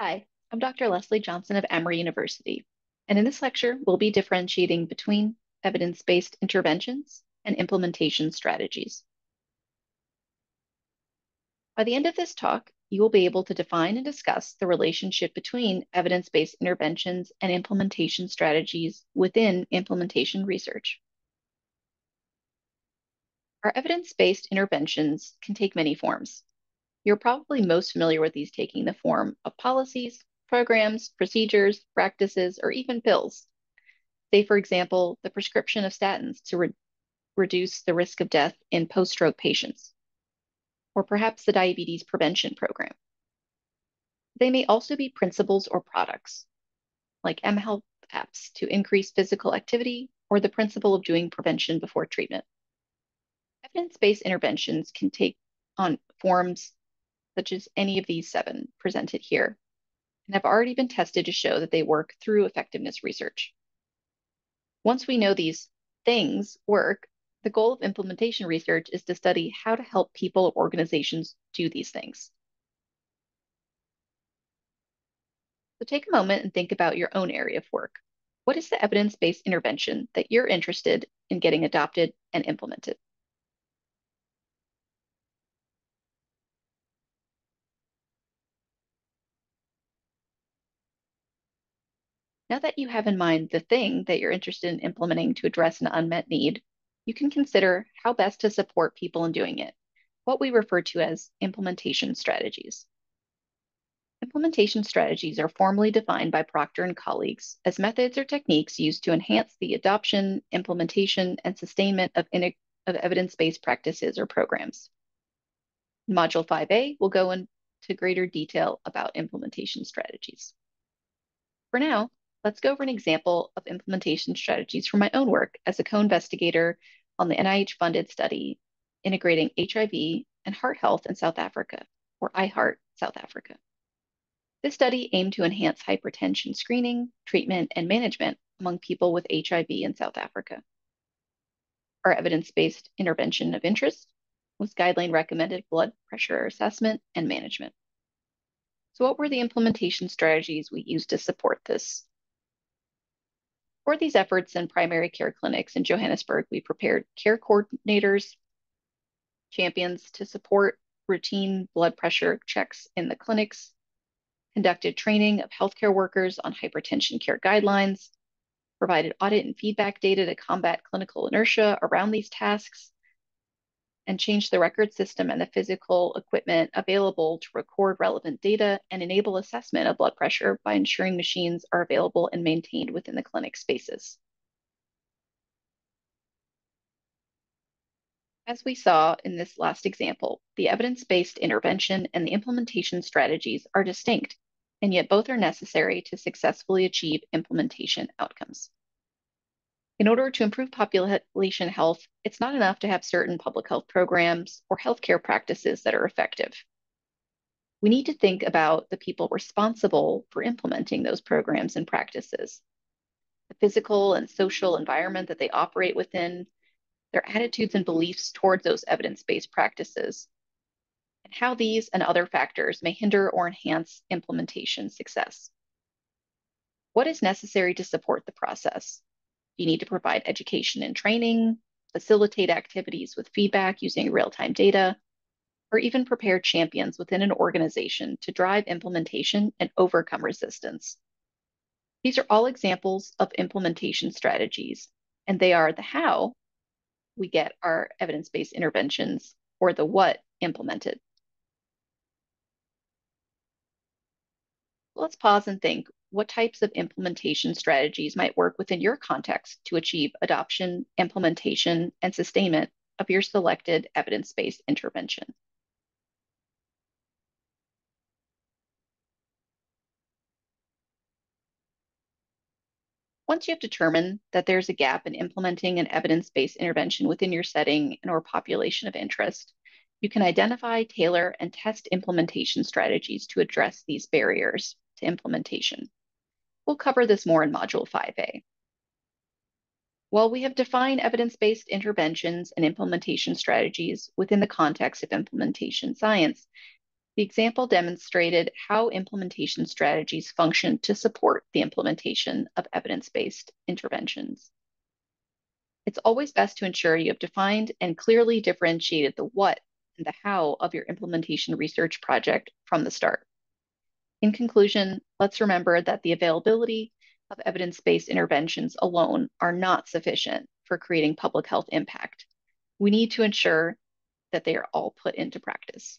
Hi, I'm Dr. Leslie Johnson of Emory University, and in this lecture, we'll be differentiating between evidence-based interventions and implementation strategies. By the end of this talk, you will be able to define and discuss the relationship between evidence-based interventions and implementation strategies within implementation research. Our evidence-based interventions can take many forms. You're probably most familiar with these taking the form of policies, programs, procedures, practices, or even pills. Say, for example, the prescription of statins to re reduce the risk of death in post-stroke patients, or perhaps the diabetes prevention program. They may also be principles or products, like mHealth apps to increase physical activity, or the principle of doing prevention before treatment. Evidence-based interventions can take on forms such as any of these seven presented here, and have already been tested to show that they work through effectiveness research. Once we know these things work, the goal of implementation research is to study how to help people or organizations do these things. So take a moment and think about your own area of work. What is the evidence-based intervention that you're interested in getting adopted and implemented? Now that you have in mind the thing that you're interested in implementing to address an unmet need, you can consider how best to support people in doing it, what we refer to as implementation strategies. Implementation strategies are formally defined by Proctor and colleagues as methods or techniques used to enhance the adoption, implementation, and sustainment of, of evidence-based practices or programs. Module 5a, we'll go into greater detail about implementation strategies. For now, let's go over an example of implementation strategies from my own work as a co-investigator on the NIH-funded study integrating HIV and heart health in South Africa, or iHeart South Africa. This study aimed to enhance hypertension screening, treatment, and management among people with HIV in South Africa. Our evidence-based intervention of interest was guideline recommended blood pressure assessment and management. So what were the implementation strategies we used to support this for these efforts in primary care clinics in Johannesburg, we prepared care coordinators, champions to support routine blood pressure checks in the clinics, conducted training of healthcare workers on hypertension care guidelines, provided audit and feedback data to combat clinical inertia around these tasks, and change the record system and the physical equipment available to record relevant data and enable assessment of blood pressure by ensuring machines are available and maintained within the clinic spaces. As we saw in this last example, the evidence-based intervention and the implementation strategies are distinct, and yet both are necessary to successfully achieve implementation outcomes. In order to improve population health, it's not enough to have certain public health programs or healthcare practices that are effective. We need to think about the people responsible for implementing those programs and practices, the physical and social environment that they operate within, their attitudes and beliefs towards those evidence-based practices, and how these and other factors may hinder or enhance implementation success. What is necessary to support the process? You need to provide education and training, facilitate activities with feedback using real-time data, or even prepare champions within an organization to drive implementation and overcome resistance. These are all examples of implementation strategies, and they are the how we get our evidence-based interventions or the what implemented. Let's pause and think, what types of implementation strategies might work within your context to achieve adoption, implementation, and sustainment of your selected evidence-based intervention. Once you have determined that there's a gap in implementing an evidence-based intervention within your setting and or population of interest, you can identify, tailor, and test implementation strategies to address these barriers to implementation. We'll cover this more in Module 5a. While we have defined evidence-based interventions and implementation strategies within the context of implementation science, The example demonstrated how implementation strategies function to support the implementation of evidence-based interventions. It's always best to ensure you have defined and clearly differentiated the what and the how of your implementation research project from the start. In conclusion, let's remember that the availability of evidence-based interventions alone are not sufficient for creating public health impact. We need to ensure that they are all put into practice.